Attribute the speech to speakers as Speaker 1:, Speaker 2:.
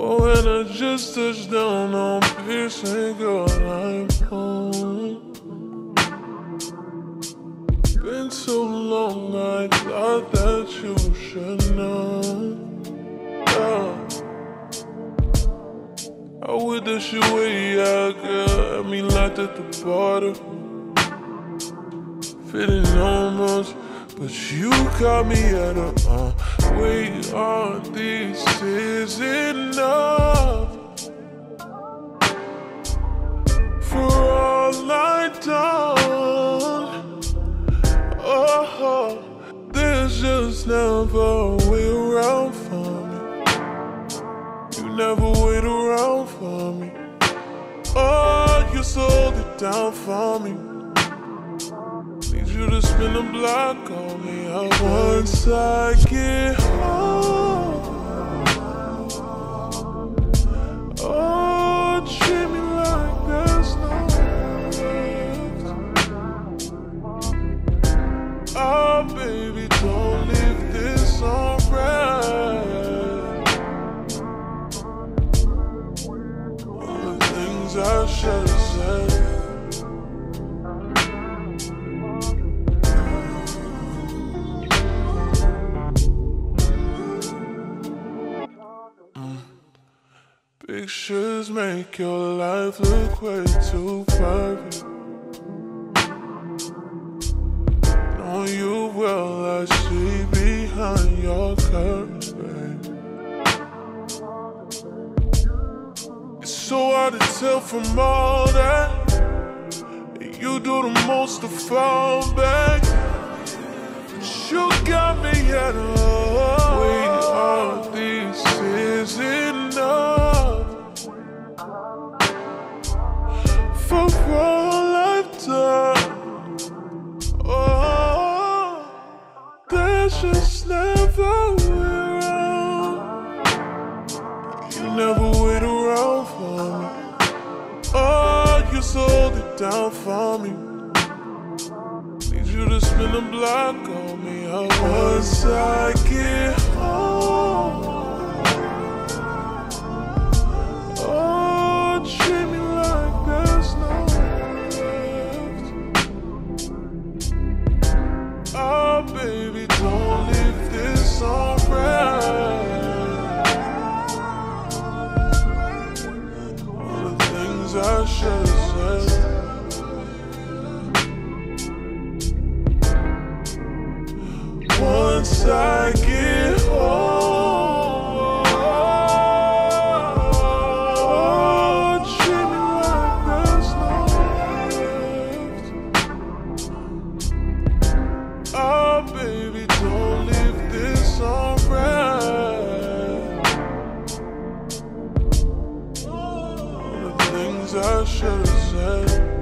Speaker 1: Oh, and I just touched down on and girl, I'm home. Been so long, I thought that you should know. Yeah. I would that you out, girl. I mean, locked at the border. Feeling almost, but you caught me at a uh. Wait on this is enough for all I done. Uh-huh. Oh, there's just never a way around for me. You never wait around for me. Oh, you sold it down for me. Spin the block on me. I once I get home. Pictures make your life look way too perfect. Know you well, I see behind your curves, babe. It's so hard to tell from all that. You do the most to fall back. But You got me at all. You never wait around for me. Oh, you sold it down for me. Need you to spin a block on me. I once I I should have said.